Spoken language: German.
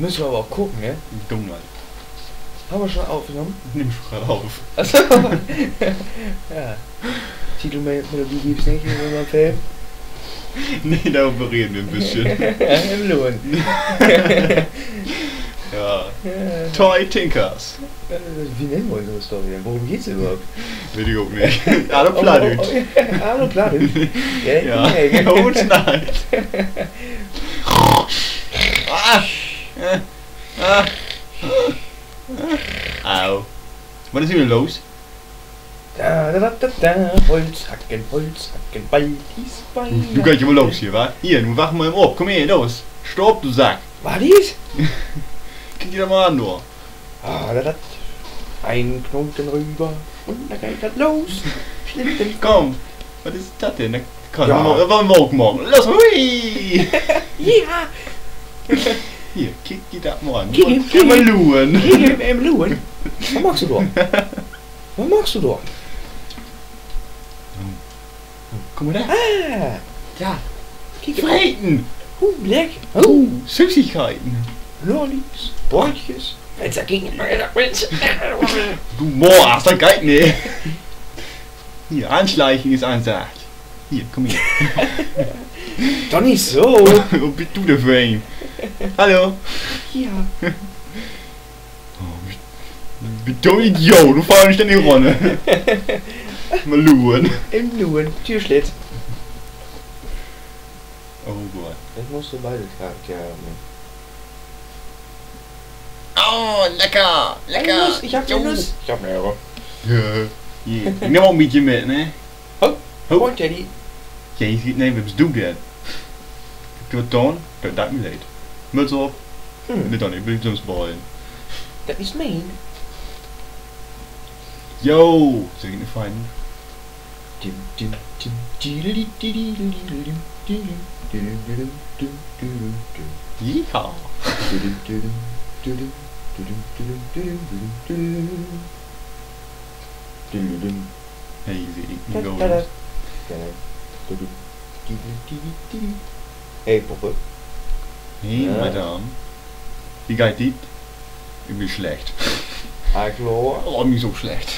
Müssen wir aber auch gucken, ne? Dumm, Alter. Haben wir schon aufgenommen? Nimm schon gerade auf. Achso. ja. Titelmelodie gibt's nicht in unserem Film. Nee, darüber reden wir ein bisschen. Im Lohn. ja. Toy Tinkers. Wie nennen wir unsere Story denn? Worum geht's überhaupt? Will ich auch nicht. Hallo Planet. Oh, oh, oh, Hallo Planet. Ja, Ja. ja. Gute Nacht. Ah. Au. Was ist hier los? Da, da, da, da, da, Holz, hacken, Holz, hacken, Ball, dies, Ball. Du kannst mal los hier, wa? Hier, nun wach mal im Ohr. Komm her, los. Stopp, du Sack. War dies? Krieg dir mal an, nur. Ah, da, da. Ein Knoten rüber und da geht das los. Schlitten. Komm. Was ist das denn? Da kann Ja. war morgen morgen. Los, hui. Ja! Hier, kick dir das mal an. Kick, Komm kick. mal luhen. Hier im, im Luhen. Was machst du da? Was machst du da? Guck mal da. Ah! Ja. Kick mal. Freiten. Uh, leck. Oh, Oh, Süßigkeiten. Lollis, Bräutches. Wenn's dagegen Du Moor, hast du geil, ne? Hier, anschleichen ist ansagt. Hier, komm her. Doch nicht so. Was bist du denn für ein? Hallo? Ja. Oh, wie dumm Idiot, du fahrst nicht in die Runde. Mal luhen. Im Luhen. Türschlitz. Oh Gott. Das musst du beide Charaktere haben. Oh, lecker, Eine Nuss. Ich hab eine Nuss. Ich hab mehrere. Ja, hier. Ich nehm auch ein bisschen mit, ne? Oh. Oh. Und Teddy. Ja, je ziet, nee, we hebben ze doen dit. Ik doe het dan, dat dat me leed. Muts op, Hm. dit dan niet, blijf soms ballen. Dat is mean. Yo, diddly, dim, diddly, dim, Yeehaw. Hey, diddly. Hey, poppen. Hey, Ja. madame. Wie gaat dit? Ik ben slecht. Ah, klar. Oh, niet zo slecht.